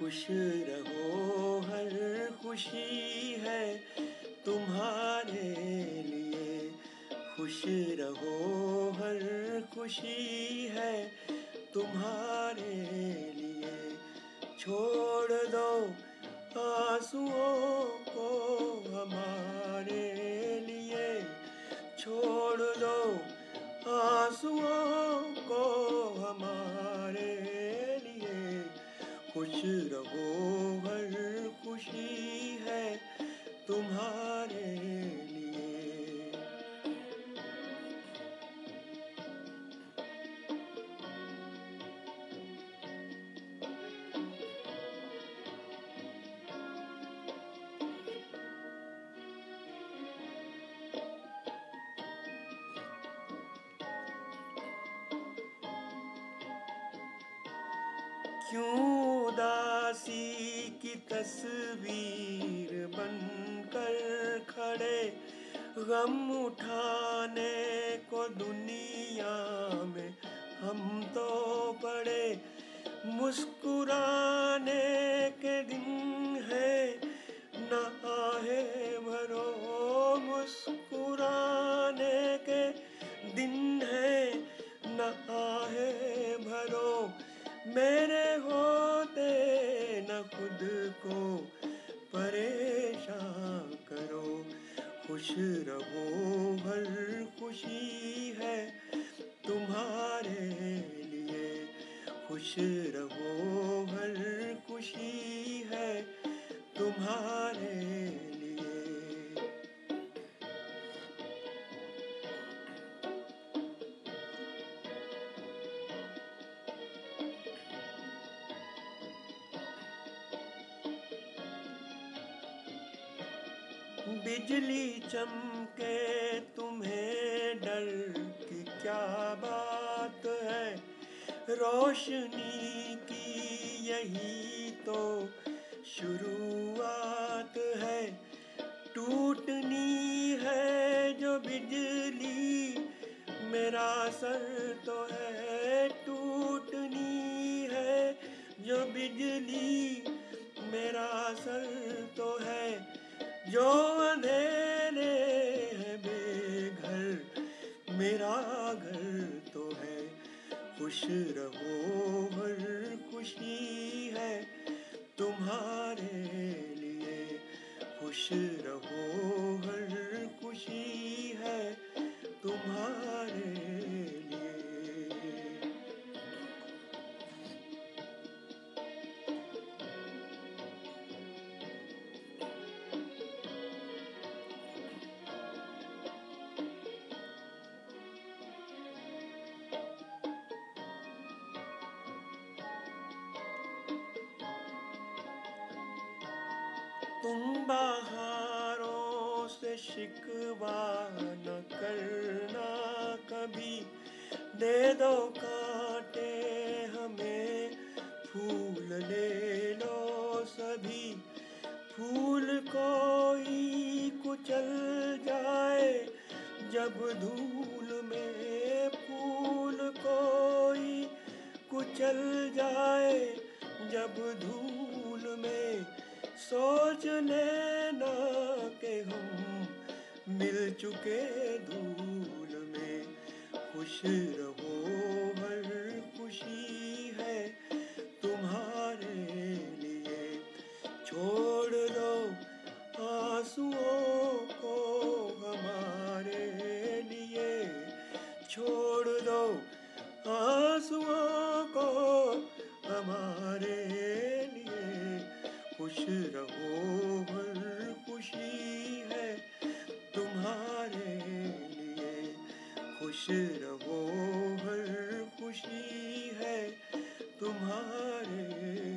खुश रहो, हर खुशी है तुम्हारे लिए। खुश रहो, हर खुशी है तुम्हारे लिए। छोड़ दो आंसुओं खुश खुशी है तुम्हारे लिए। क्यों उदासी की तस्वीर बनकर खड़े गम उठाने को दुनिया में हम तो पड़े मुस्कुराने के दिन खुश रहो हर खुशी है तुम्हारे लिए। खुश रहो बिजली चमके तुम्हें डर की क्या बात है? रोशनी की यही तो शुरुआत है। टूटनी है जो बिजली, मेरा सर तो है टूटनी है। जो बिजली, मेरा सर तो है, जो मेरा घर तो है। खुश रहो हर खुशी है। तुम्हारे लिए खुश रहो तुम बाहरों से शिकवा न करना कभी। दे दो कांटे हमें, फूल ले लो सभी। फूल कोई कुचल जाए, जब धूल में फूल कोई कुचल जाए, जब धूल सोच लेना के हम मिल चुके धूल में खुश रहो। रहो हर खुशी है तुम्हारे